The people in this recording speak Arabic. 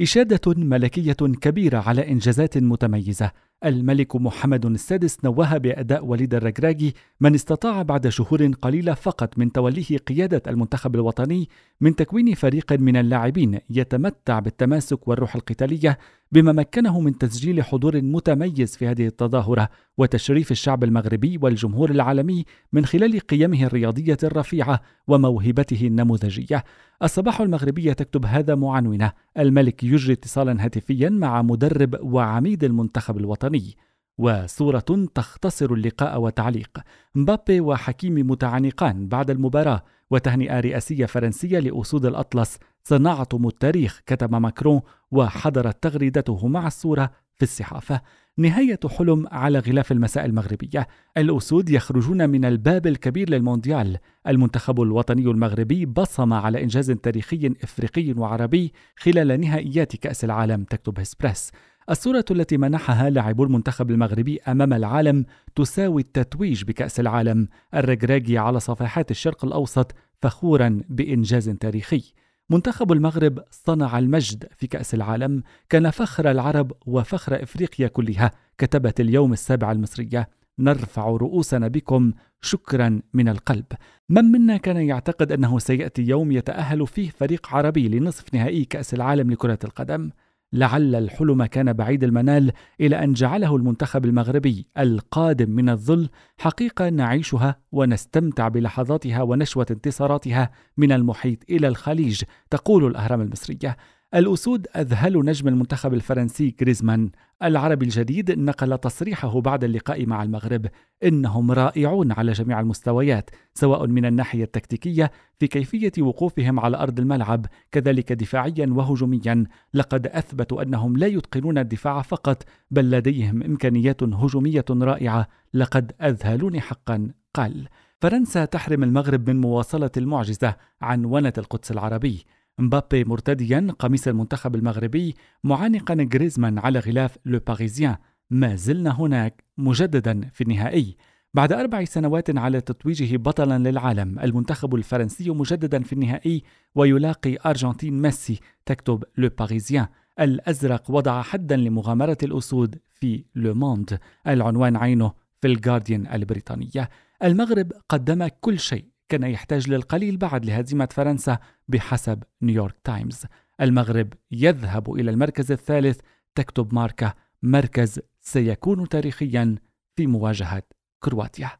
إشادة ملكية كبيرة على إنجازات متميزة. الملك محمد السادس نوه بأداء وليد الركراكي من استطاع بعد شهور قليلة فقط من توليه قيادة المنتخب الوطني من تكوين فريق من اللاعبين يتمتع بالتماسك والروح القتالية بما مكنه من تسجيل حضور متميز في هذه التظاهرة. وتشريف الشعب المغربي والجمهور العالمي من خلال قيمه الرياضية الرفيعة وموهبته النموذجية. الصباح المغربية تكتب هذا معنونة: الملك يجري اتصالا هاتفيا مع مدرب وعميد المنتخب الوطني. وصورة تختصر اللقاء وتعليق مبابي وحكيمي متعانقان بعد المباراة وتهنئة رئاسية فرنسية لأسود الأطلس صنعتم التاريخ كتب ماكرون وحضرت تغريدته مع الصورة في الصحافة نهاية حلم على غلاف المساء المغربية. الأسود يخرجون من الباب الكبير للمونديال. المنتخب الوطني المغربي بصم على إنجاز تاريخي إفريقي وعربي خلال نهائيات كأس العالم تكتب هسبريس الصورة التي منحها لاعبو المنتخب المغربي أمام العالم تساوي التتويج بكأس العالم. الرجراجي على صفحات الشرق الأوسط فخورا بإنجاز تاريخي. منتخب المغرب صنع المجد في كأس العالم كان فخر العرب وفخر إفريقيا كلها كتبت اليوم السابعة المصرية نرفع رؤوسنا بكم شكرا من القلب. من منا كان يعتقد أنه سيأتي يوم يتأهل فيه فريق عربي لنصف نهائي كأس العالم لكرة القدم؟ لعل الحلم كان بعيد المنال إلى أن جعله المنتخب المغربي القادم من الظل حقيقة نعيشها ونستمتع بلحظاتها ونشوة انتصاراتها من المحيط إلى الخليج تقول الأهرام المصرية. الأسود أذهلوا نجم المنتخب الفرنسي غريزمان العربي الجديد نقل تصريحه بعد اللقاء مع المغرب. إنهم رائعون على جميع المستويات سواء من الناحية التكتيكية في كيفية وقوفهم على أرض الملعب كذلك دفاعيا وهجوميا. لقد أثبتوا أنهم لا يتقنون الدفاع فقط بل لديهم إمكانيات هجومية رائعة. لقد أذهلوني حقا. قال فرنسا تحرم المغرب من مواصلة المعجزة عنونة القدس العربي. مبابي مرتديا قميص المنتخب المغربي معانقا غريزمان على غلاف لو باريزيان. ما زلنا هناك مجددا في النهائي. بعد أربع سنوات على تتويجه بطلا للعالم المنتخب الفرنسي مجددا في النهائي ويلاقي أرجنتين ميسي تكتب لو باريزيان. الأزرق وضع حدا لمغامرة الأسود في لو موند. العنوان عينه في الجارديان البريطانية. المغرب قدم كل شيء. كان يحتاج للقليل بعد لهزيمة فرنسا بحسب نيويورك تايمز. المغرب يذهب إلى المركز الثالث تكتب ماركة مركز سيكون تاريخيا في مواجهة كرواتيا.